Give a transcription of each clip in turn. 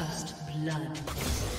First blood.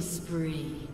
Spree.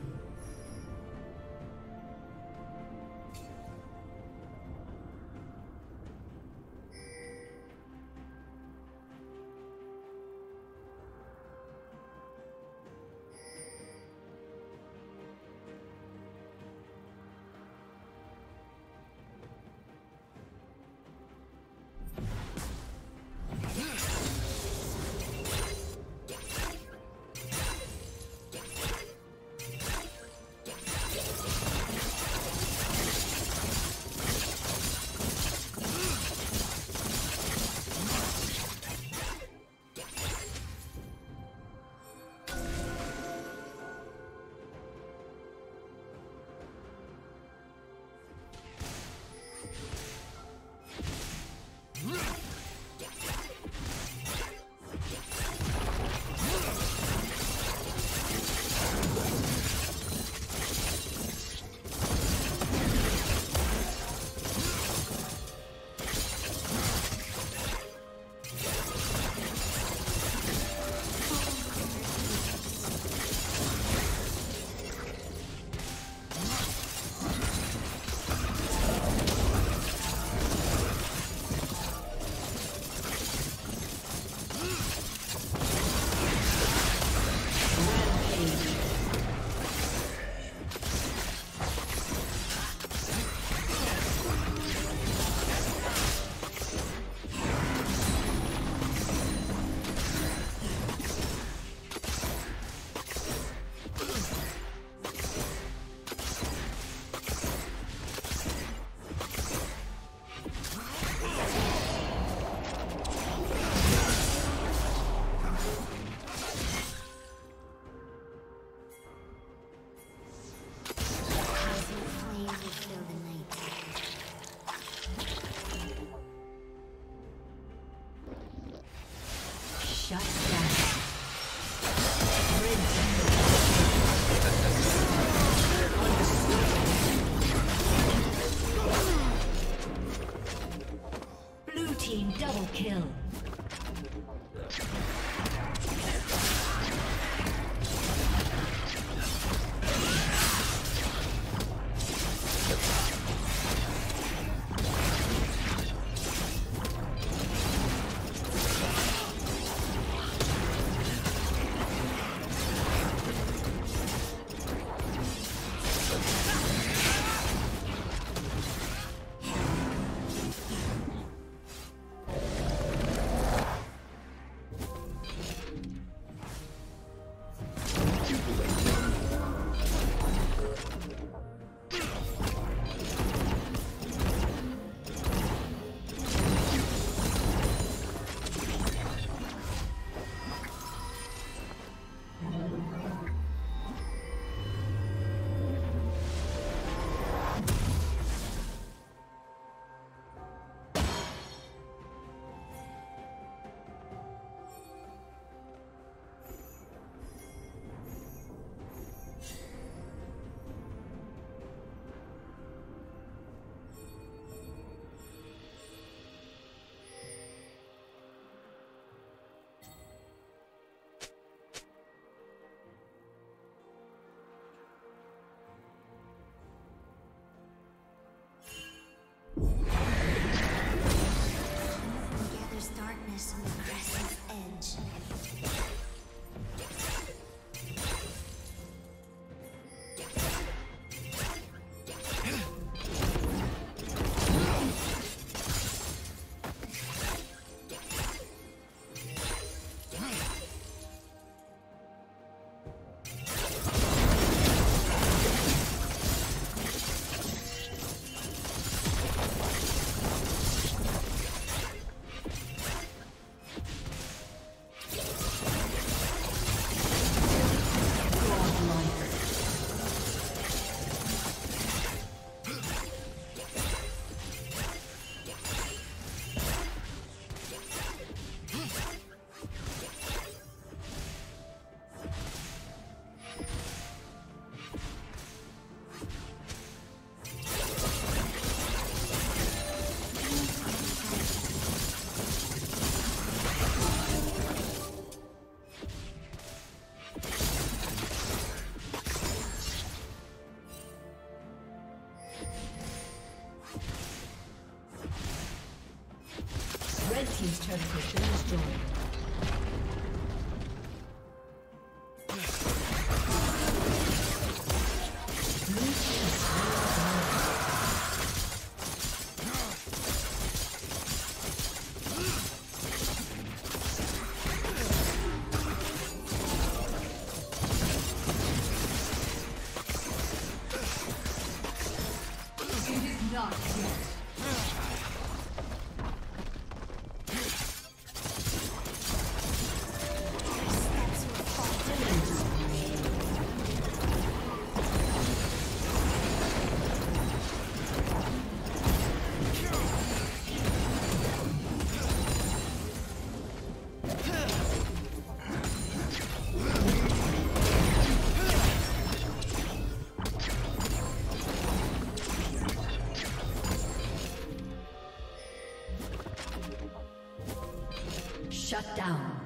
Shut down.